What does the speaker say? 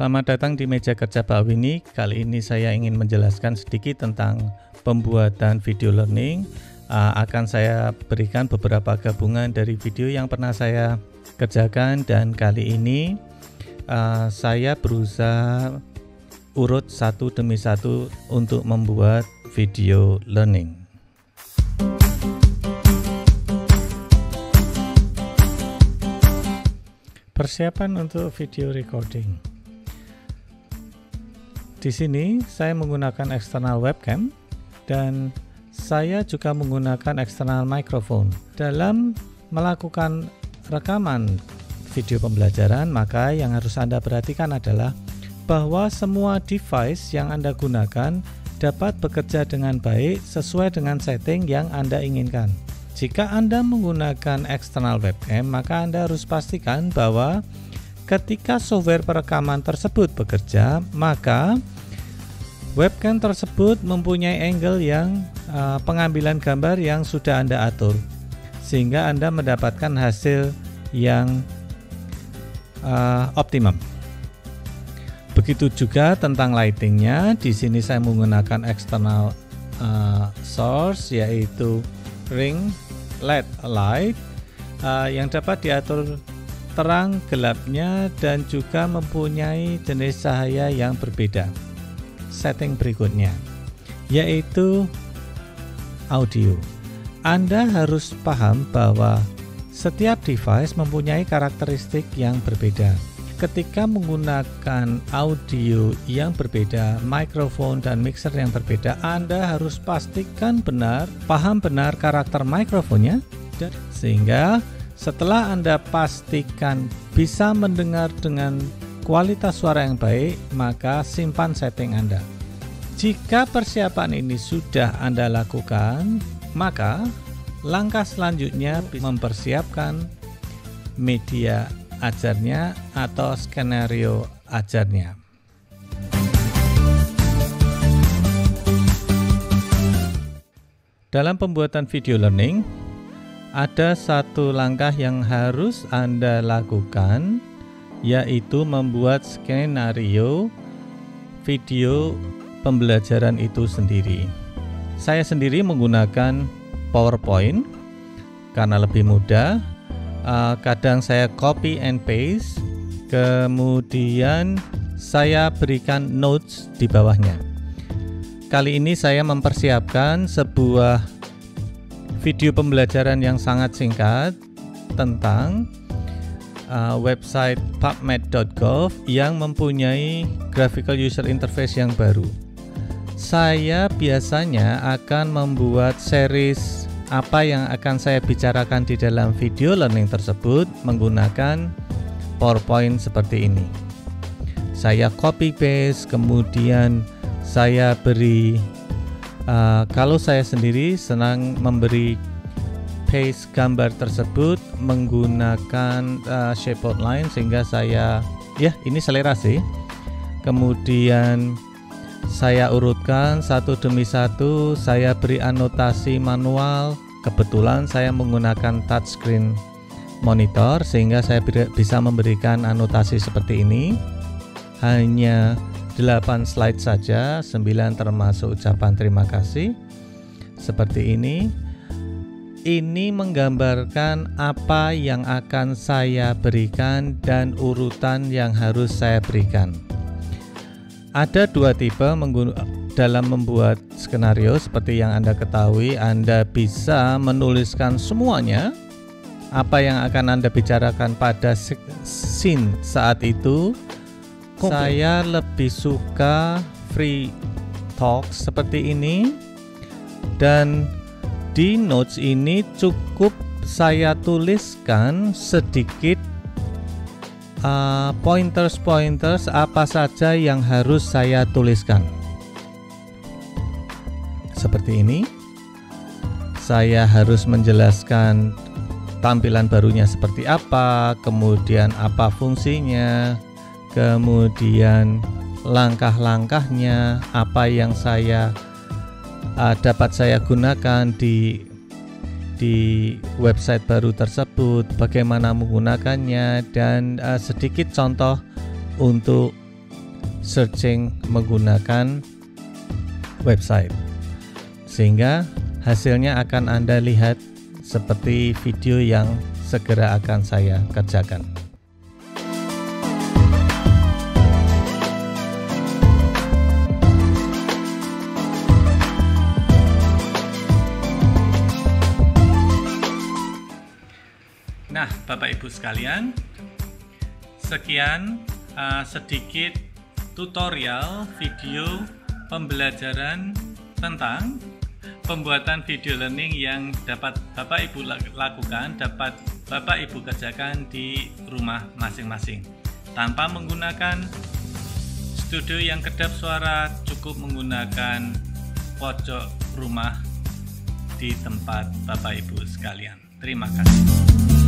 Selamat datang di meja kerja Pak Winnie. Kali ini saya ingin menjelaskan sedikit tentang pembuatan video learning. Uh, akan saya berikan beberapa gabungan dari video yang pernah saya kerjakan dan kali ini uh, saya berusaha urut satu demi satu untuk membuat video learning. Persiapan untuk video recording. Di sini saya menggunakan eksternal webcam dan saya juga menggunakan eksternal microphone. Dalam melakukan rekaman video pembelajaran, maka yang harus Anda perhatikan adalah bahwa semua device yang Anda gunakan dapat bekerja dengan baik sesuai dengan setting yang Anda inginkan. Jika Anda menggunakan eksternal webcam, maka Anda harus pastikan bahwa ketika software perekaman tersebut bekerja, maka webcam tersebut mempunyai angle yang uh, pengambilan gambar yang sudah Anda atur, sehingga Anda mendapatkan hasil yang uh, optimum. Begitu juga tentang lightingnya. Di sini saya menggunakan external uh, source yaitu ring LED light uh, yang dapat diatur terang gelapnya dan juga mempunyai jenis cahaya yang berbeda. Setting berikutnya yaitu audio. Anda harus paham bahwa setiap device mempunyai karakteristik yang berbeda ketika menggunakan audio yang berbeda, mikrofon dan mixer yang berbeda, Anda harus pastikan benar, paham benar karakter mikrofonnya, sehingga setelah Anda pastikan bisa mendengar dengan kualitas suara yang baik, maka simpan setting Anda. Jika persiapan ini sudah Anda lakukan, maka langkah selanjutnya mempersiapkan media ajarnya atau skenario ajarnya. Dalam pembuatan video learning, ada satu langkah yang harus Anda lakukan, yaitu membuat skenario video pembelajaran itu sendiri. Saya sendiri menggunakan PowerPoint karena lebih mudah uh, kadang saya copy and paste kemudian saya berikan notes di bawahnya kali ini saya mempersiapkan sebuah video pembelajaran yang sangat singkat tentang uh, website pubmed.gov yang mempunyai graphical user interface yang baru saya biasanya akan membuat series apa yang akan saya bicarakan di dalam video learning tersebut menggunakan PowerPoint seperti ini. Saya copy paste, kemudian saya beri. Uh, kalau saya sendiri senang memberi paste gambar tersebut menggunakan uh, shape outline sehingga saya ya ini selera sih. Kemudian saya urutkan satu demi satu, saya beri anotasi manual. Kebetulan saya menggunakan touchscreen monitor sehingga saya bisa memberikan anotasi seperti ini. Hanya 8 slide saja, 9 termasuk ucapan terima kasih. Seperti ini. Ini menggambarkan apa yang akan saya berikan dan urutan yang harus saya berikan. Ada dua tipe dalam membuat skenario seperti yang Anda ketahui, Anda bisa menuliskan semuanya apa yang akan Anda bicarakan pada scene saat itu. Saya lebih suka free talk seperti ini dan di notes ini cukup saya tuliskan sedikit uh, pointers-pointers apa saja yang harus saya tuliskan. Seperti ini. Saya harus menjelaskan tampilan barunya seperti apa, kemudian apa fungsinya, kemudian langkah-langkahnya, apa yang saya uh, dapat saya gunakan di di website baru tersebut, bagaimana menggunakannya, dan uh, sedikit contoh untuk searching menggunakan website sehingga hasilnya akan Anda lihat seperti video yang segera akan saya kerjakan. Bapak Ibu sekalian, sekian uh, sedikit tutorial video pembelajaran tentang pembuatan video learning yang dapat Bapak Ibu lakukan, dapat Bapak Ibu kerjakan di rumah masing-masing. Tanpa menggunakan studio yang kedap suara, cukup menggunakan pojok rumah di tempat Bapak Ibu sekalian. Terima kasih.